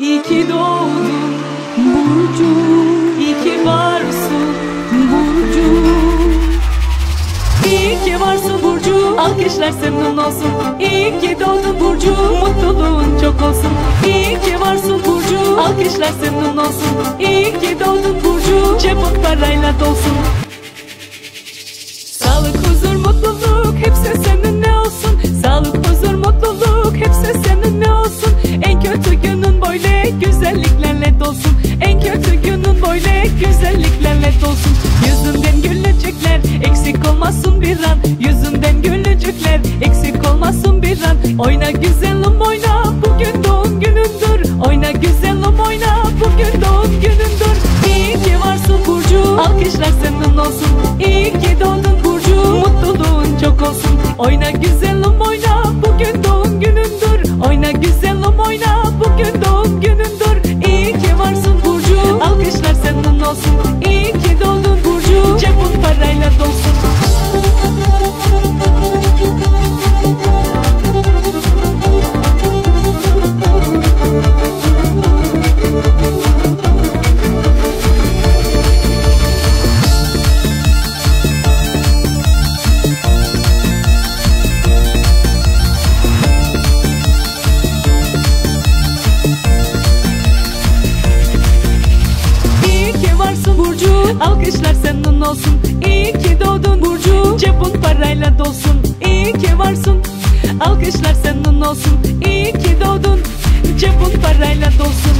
İyi ki doğdun Burcu İyi ki varsın Burcu. İyi ki varsın Burcu Alkışlar senin olsun. İyi ki doğdun Burcu Mutluluğun çok olsun. İyi ki varsın Burcu Alkışlar senin olsun. İyi ki doğdun Burcu Cebin parayla dolsun olmasın bir an. Yüzünden gülücükler eksik olmasın bir an. Oyna güzelim oyna bugün doğum günündür Oyna güzelim oyna bugün doğum günündür İyi ki varsın Burcu alkışlar senin olsun. İyi ki doğdun Burcu mutluluğun çok olsun. Oyna güzelim oyna Alkışlar senin olsun. İyi ki doğdun Burcu. Cebin parayla dolsun. İyi ki varsın. Alkışlar senin olsun. İyi ki doğdun. Cebin parayla dolsun